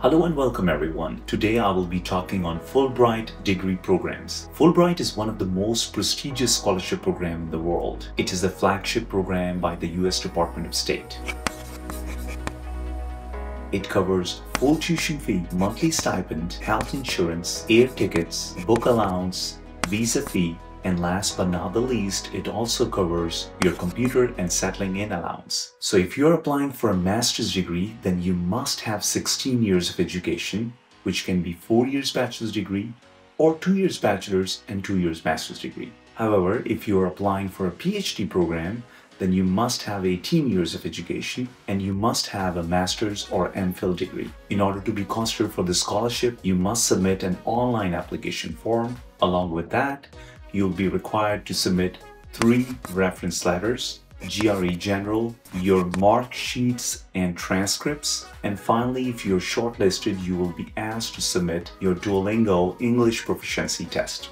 Hello and welcome everyone. Today I will be talking on Fulbright degree programs. Fulbright is one of the most prestigious scholarship programs in the world. It is the flagship program by the US Department of State. It covers full tuition fee, monthly stipend, health insurance, air tickets, book allowance, visa fee, and last but not the least, it also covers your computer and settling in allowance. So if you're applying for a master's degree, then you must have 16 years of education, which can be 4 years bachelor's degree or 2 years bachelor's and 2 years master's degree. However, if you are applying for a PhD program, then you must have 18 years of education and you must have a master's or MPhil degree. In order to be considered for the scholarship, you must submit an online application form. Along with that, you'll be required to submit three reference letters, GRE General, your mark sheets and transcripts, and finally, if you're shortlisted, you will be asked to submit your Duolingo English Proficiency Test.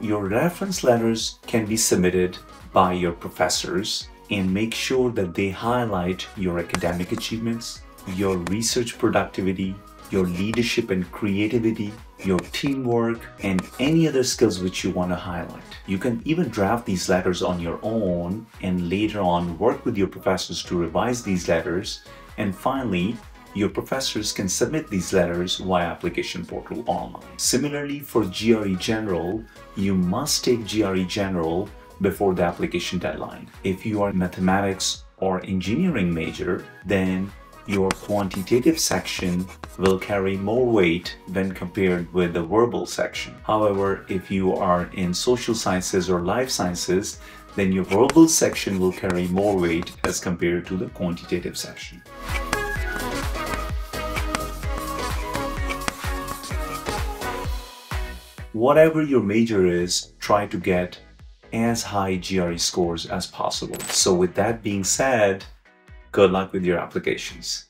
Your reference letters can be submitted by your professors and make sure that they highlight your academic achievements, your research productivity, your leadership and creativity, your teamwork, and any other skills which you want to highlight. You can even draft these letters on your own and later on work with your professors to revise these letters. And finally, your professors can submit these letters via application portal online. Similarly, for GRE General, you must take GRE General before the application deadline. If you are mathematics or engineering major, then your quantitative section will carry more weight when compared with the verbal section. However, if you are in social sciences or life sciences, then your verbal section will carry more weight as compared to the quantitative section. Whatever your major is, try to get as high GRE scores as possible. So with that being said, Good luck with your applications.